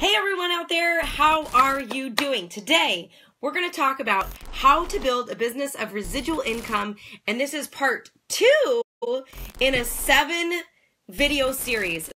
Hey everyone out there, how are you doing? Today, we're going to talk about how to build a business of residual income, and this is part two in a seven video series.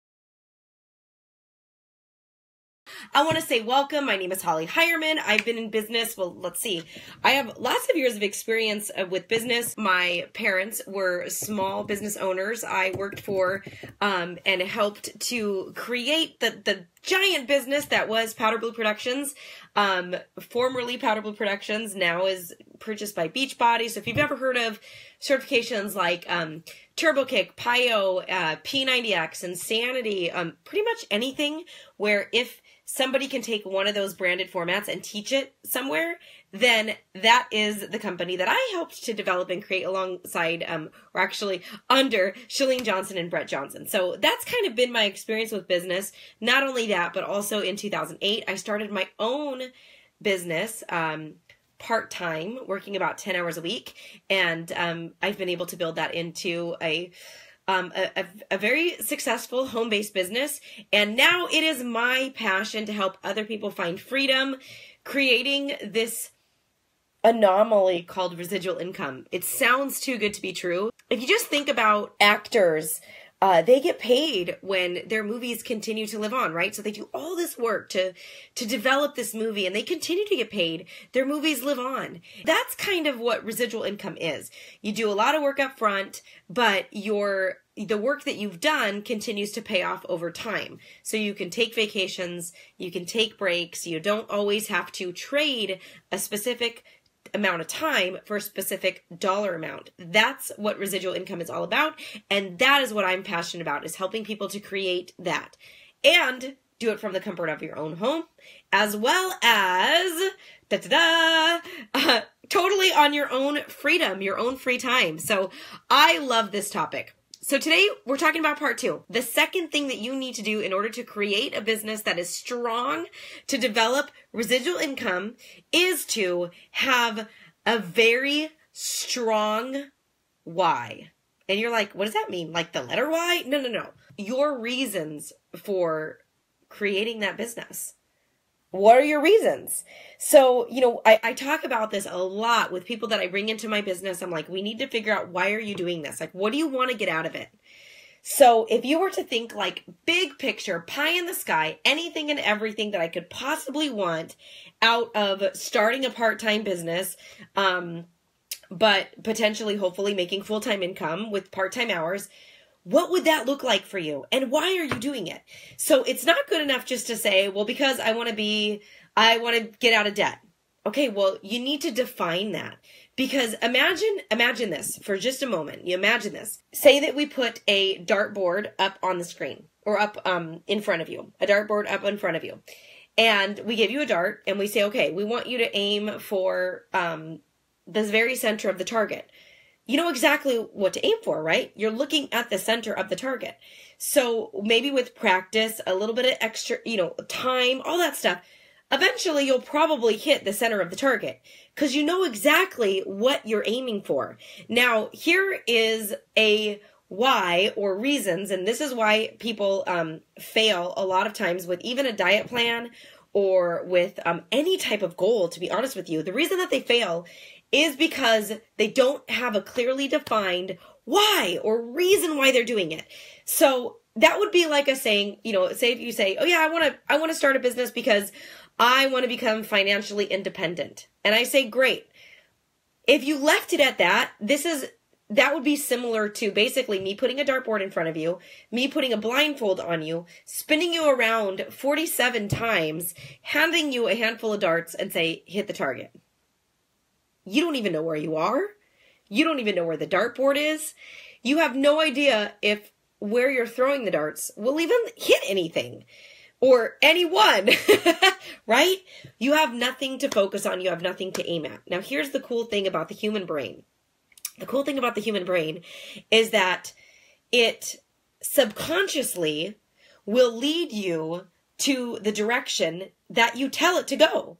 I want to say welcome. My name is Holly Hierman. I've been in business. Well, let's see. I have lots of years of experience uh, with business. My parents were small business owners. I worked for um, and helped to create the, the giant business that was Powder Blue Productions. Um, formerly Powder Blue Productions, now is purchased by Beachbody. So if you've ever heard of certifications like um, Turbo Kick, PiYo, uh, P90X, Insanity, um, pretty much anything where if somebody can take one of those branded formats and teach it somewhere, then that is the company that I helped to develop and create alongside, um, or actually under Chalene Johnson and Brett Johnson. So that's kind of been my experience with business. Not only that, but also in 2008, I started my own business. Um, part time, working about 10 hours a week. And um, I've been able to build that into a um, a, a, a, very successful home based business. And now it is my passion to help other people find freedom, creating this anomaly called residual income. It sounds too good to be true. If you just think about actors, uh, they get paid when their movies continue to live on, right? So they do all this work to to develop this movie, and they continue to get paid. Their movies live on. That's kind of what residual income is. You do a lot of work up front, but your the work that you've done continues to pay off over time. So you can take vacations, you can take breaks, you don't always have to trade a specific amount of time for a specific dollar amount. That's what residual income is all about. And that is what I'm passionate about is helping people to create that and do it from the comfort of your own home as well as da da da uh, totally on your own freedom, your own free time. So I love this topic. So today we're talking about part two. The second thing that you need to do in order to create a business that is strong to develop residual income is to have a very strong why. And you're like, what does that mean? Like the letter Y? No, no, no. Your reasons for creating that business. What are your reasons? So, you know, I, I talk about this a lot with people that I bring into my business. I'm like, we need to figure out why are you doing this? Like, what do you want to get out of it? So if you were to think like big picture, pie in the sky, anything and everything that I could possibly want out of starting a part-time business, um, but potentially, hopefully making full-time income with part-time hours, what would that look like for you? And why are you doing it? So it's not good enough just to say, well, because I want to be, I want to get out of debt. Okay, well, you need to define that. Because imagine, imagine this for just a moment. You imagine this. Say that we put a dartboard up on the screen or up um, in front of you, a dartboard up in front of you. And we give you a dart and we say, okay, we want you to aim for um, the very center of the target you know exactly what to aim for, right? You're looking at the center of the target. So maybe with practice, a little bit of extra, you know, time, all that stuff, eventually you'll probably hit the center of the target because you know exactly what you're aiming for. Now, here is a why or reasons, and this is why people um, fail a lot of times with even a diet plan or with um, any type of goal, to be honest with you. The reason that they fail is because they don't have a clearly defined why or reason why they're doing it. So that would be like us saying, you know, say if you say, "Oh yeah, I want to I want to start a business because I want to become financially independent." And I say, "Great." If you left it at that, this is that would be similar to basically me putting a dartboard in front of you, me putting a blindfold on you, spinning you around 47 times, handing you a handful of darts and say, "Hit the target." You don't even know where you are. You don't even know where the dartboard is. You have no idea if where you're throwing the darts will even hit anything or anyone, right? You have nothing to focus on. You have nothing to aim at. Now, here's the cool thing about the human brain. The cool thing about the human brain is that it subconsciously will lead you to the direction that you tell it to go.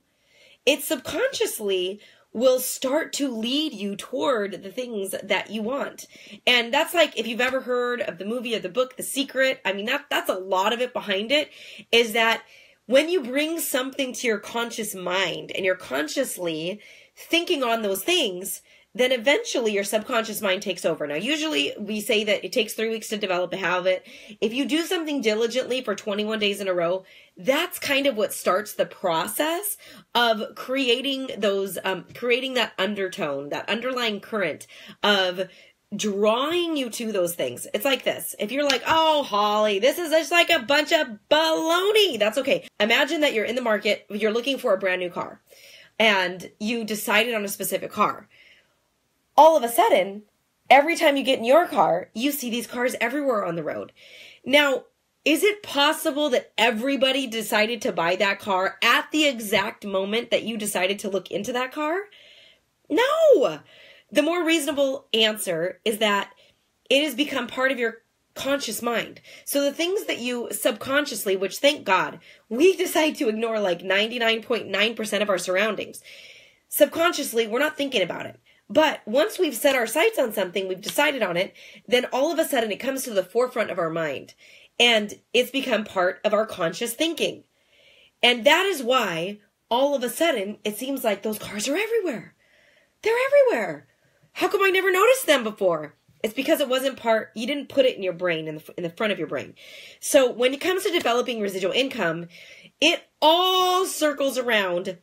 It subconsciously will start to lead you toward the things that you want. And that's like if you've ever heard of the movie or the book The Secret, I mean that that's a lot of it behind it is that when you bring something to your conscious mind and you're consciously thinking on those things, then eventually your subconscious mind takes over. Now, usually we say that it takes three weeks to develop a habit. If you do something diligently for 21 days in a row, that's kind of what starts the process of creating those, um, creating that undertone, that underlying current of drawing you to those things. It's like this. If you're like, oh, Holly, this is just like a bunch of baloney. That's okay. Imagine that you're in the market, you're looking for a brand new car, and you decided on a specific car all of a sudden, every time you get in your car, you see these cars everywhere on the road. Now, is it possible that everybody decided to buy that car at the exact moment that you decided to look into that car? No. The more reasonable answer is that it has become part of your conscious mind. So the things that you subconsciously, which thank God, we decide to ignore like 99.9% of our surroundings. Subconsciously, we're not thinking about it. But once we've set our sights on something, we've decided on it, then all of a sudden it comes to the forefront of our mind and it's become part of our conscious thinking. And that is why all of a sudden it seems like those cars are everywhere. They're everywhere. How come I never noticed them before? It's because it wasn't part, you didn't put it in your brain, in the, in the front of your brain. So when it comes to developing residual income, it all circles around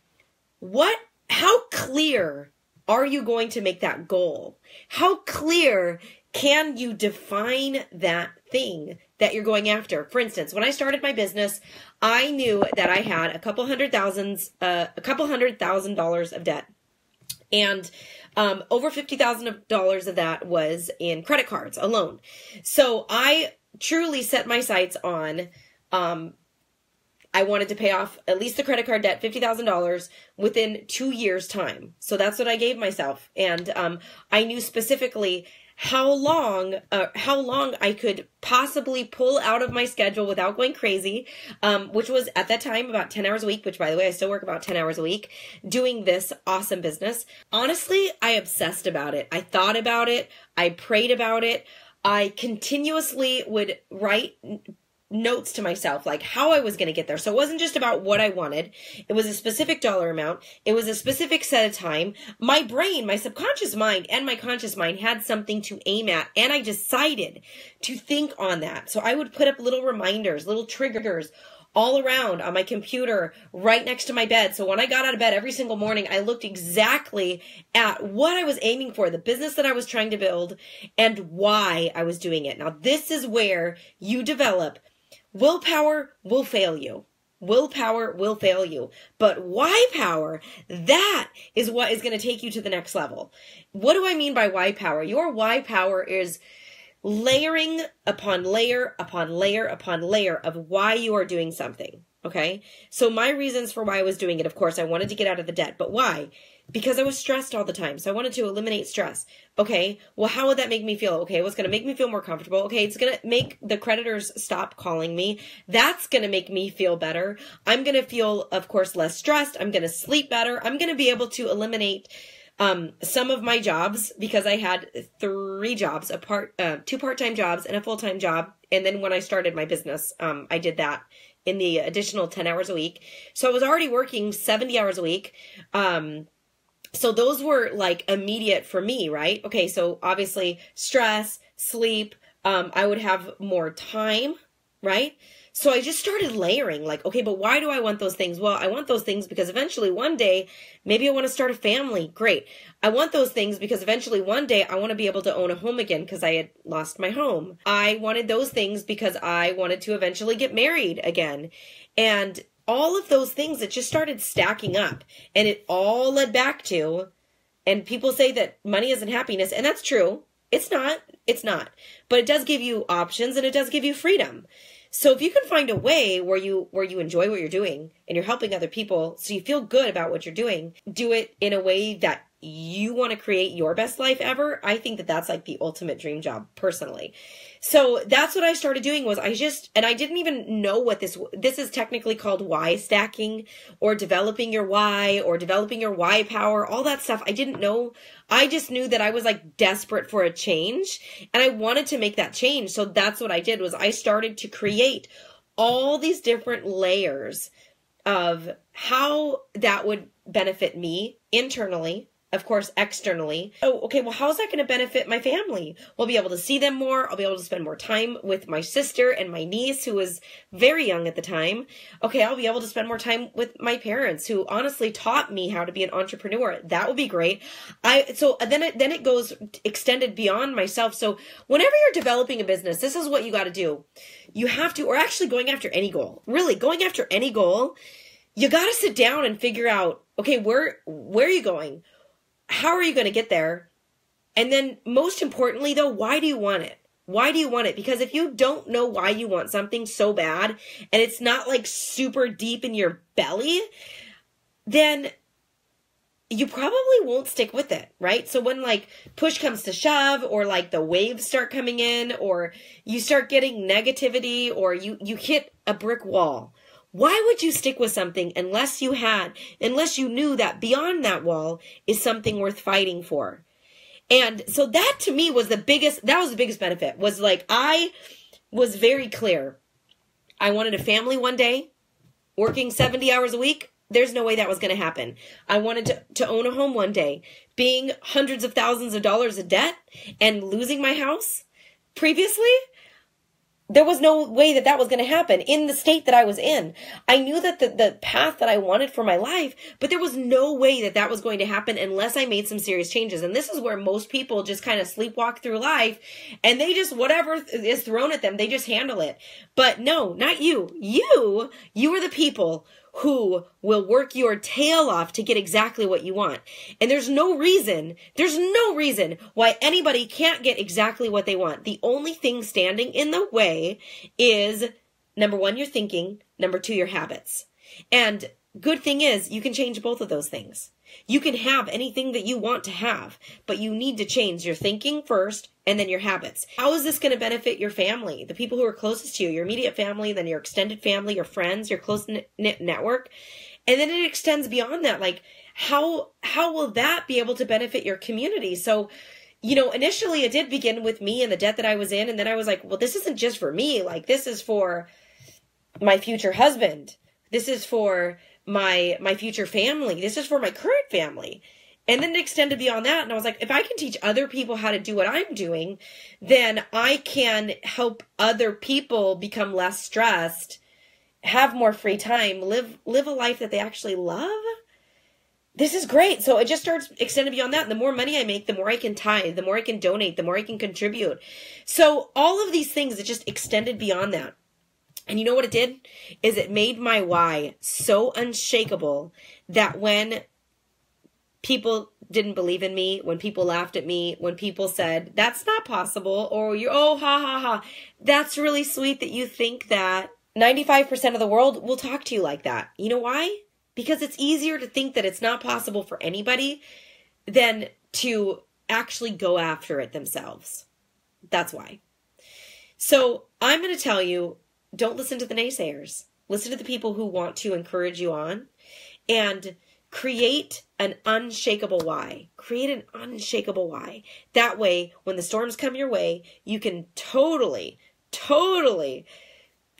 what, how clear are you going to make that goal? How clear can you define that thing that you're going after? For instance, when I started my business, I knew that I had a couple hundred thousands, uh, a couple hundred thousand dollars of debt. And um, over fifty thousand dollars of that was in credit cards alone. So I truly set my sights on um, I wanted to pay off at least the credit card debt, $50,000 within two years time. So that's what I gave myself. And, um, I knew specifically how long, uh, how long I could possibly pull out of my schedule without going crazy, um, which was at that time about 10 hours a week, which by the way, I still work about 10 hours a week doing this awesome business. Honestly, I obsessed about it. I thought about it. I prayed about it. I continuously would write notes to myself like how I was going to get there. So it wasn't just about what I wanted. It was a specific dollar amount. It was a specific set of time. My brain, my subconscious mind and my conscious mind had something to aim at and I decided to think on that. So I would put up little reminders, little triggers all around on my computer right next to my bed. So when I got out of bed every single morning, I looked exactly at what I was aiming for, the business that I was trying to build and why I was doing it. Now this is where you develop Willpower will fail you. Willpower will fail you. But why power? That is what is going to take you to the next level. What do I mean by why power? Your why power is layering upon layer upon layer upon layer of why you are doing something. Okay. So my reasons for why I was doing it, of course, I wanted to get out of the debt, but why? because I was stressed all the time. So I wanted to eliminate stress. Okay, well, how would that make me feel? Okay, what's going to make me feel more comfortable? Okay, it's going to make the creditors stop calling me. That's going to make me feel better. I'm going to feel, of course, less stressed. I'm going to sleep better. I'm going to be able to eliminate um, some of my jobs because I had three jobs, a part, uh, two part-time jobs and a full-time job. And then when I started my business, um, I did that in the additional 10 hours a week. So I was already working 70 hours a week. Um, so those were like immediate for me, right? Okay, so obviously stress, sleep, um, I would have more time, right? So I just started layering like, okay, but why do I want those things? Well, I want those things because eventually one day, maybe I want to start a family. Great. I want those things because eventually one day I want to be able to own a home again because I had lost my home. I wanted those things because I wanted to eventually get married again. And all of those things that just started stacking up and it all led back to and people say that money isn't happiness and that's true it's not it's not but it does give you options and it does give you freedom so if you can find a way where you where you enjoy what you're doing and you're helping other people so you feel good about what you're doing do it in a way that you want to create your best life ever i think that that's like the ultimate dream job personally so that's what I started doing was I just, and I didn't even know what this, this is technically called why stacking or developing your why or developing your why power, all that stuff. I didn't know. I just knew that I was like desperate for a change and I wanted to make that change. So that's what I did was I started to create all these different layers of how that would benefit me internally of course, externally. Oh, okay, well, how's that going to benefit my family? We'll be able to see them more. I'll be able to spend more time with my sister and my niece, who was very young at the time. Okay, I'll be able to spend more time with my parents, who honestly taught me how to be an entrepreneur. That would be great. I, so then it, then it goes extended beyond myself. So whenever you're developing a business, this is what you got to do. You have to, or actually going after any goal, really going after any goal, you got to sit down and figure out, okay, where, where are you going? How are you going to get there? And then, most importantly, though, why do you want it? Why do you want it? Because if you don't know why you want something so bad and it's not like super deep in your belly, then you probably won't stick with it, right? So when like push comes to shove or like the waves start coming in or you start getting negativity or you you hit a brick wall, why would you stick with something unless you had, unless you knew that beyond that wall is something worth fighting for? And so that to me was the biggest, that was the biggest benefit was like, I was very clear. I wanted a family one day, working 70 hours a week. There's no way that was going to happen. I wanted to, to own a home one day, being hundreds of thousands of dollars of debt and losing my house previously there was no way that that was going to happen in the state that I was in. I knew that the, the path that I wanted for my life, but there was no way that that was going to happen unless I made some serious changes. And this is where most people just kind of sleepwalk through life and they just, whatever is thrown at them, they just handle it. But no, not you. You, you are the people who will work your tail off to get exactly what you want. And there's no reason, there's no reason why anybody can't get exactly what they want. The only thing standing in the way is number one, your thinking, number two, your habits. And good thing is you can change both of those things. You can have anything that you want to have, but you need to change your thinking first and then your habits. How is this going to benefit your family, the people who are closest to you, your immediate family, then your extended family, your friends, your close knit network? And then it extends beyond that. Like, how, how will that be able to benefit your community? So, you know, initially it did begin with me and the debt that I was in. And then I was like, well, this isn't just for me. Like, this is for my future husband. This is for my my future family. This is for my current family. And then it extended beyond that. And I was like, if I can teach other people how to do what I'm doing, then I can help other people become less stressed, have more free time, live live a life that they actually love. This is great. So it just starts extending beyond that. And the more money I make, the more I can tithe, the more I can donate, the more I can contribute. So all of these things, it just extended beyond that. And you know what it did? Is it made my why so unshakable that when people didn't believe in me, when people laughed at me, when people said, that's not possible, or you're, oh, ha, ha, ha, that's really sweet that you think that. 95% of the world will talk to you like that. You know why? Because it's easier to think that it's not possible for anybody than to actually go after it themselves. That's why. So I'm going to tell you don't listen to the naysayers. Listen to the people who want to encourage you on and create an unshakable why. Create an unshakable why. That way, when the storms come your way, you can totally, totally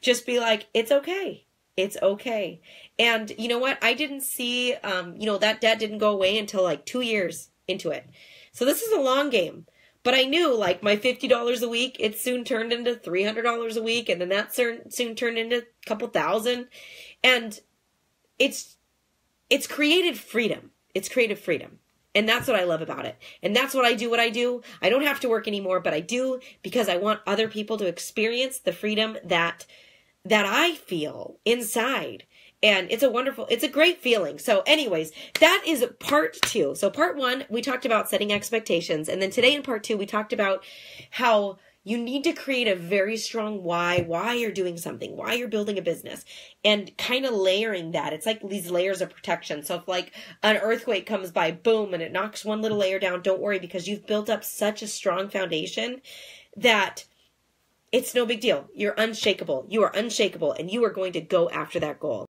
just be like, it's okay. It's okay. And you know what? I didn't see, um, you know, that debt didn't go away until like two years into it. So this is a long game. But I knew like my $50 a week, it soon turned into $300 a week. And then that soon, soon turned into a couple thousand. And it's, it's created freedom. It's created freedom. And that's what I love about it. And that's what I do what I do. I don't have to work anymore, but I do because I want other people to experience the freedom that that I feel inside and it's a wonderful it's a great feeling so anyways that is part two so part one we talked about setting expectations and then today in part two we talked about how you need to create a very strong why why you're doing something why you're building a business and kind of layering that it's like these layers of protection so if like an earthquake comes by boom and it knocks one little layer down don't worry because you've built up such a strong foundation that it's no big deal. You're unshakable. You are unshakable and you are going to go after that goal.